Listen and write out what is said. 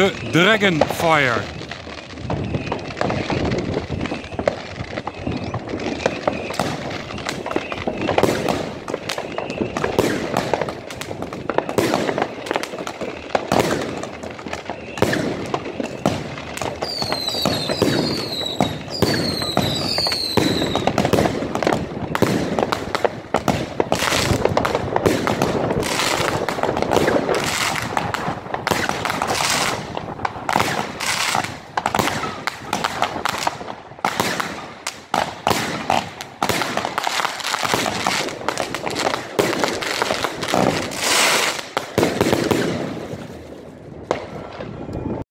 de Dragonfire.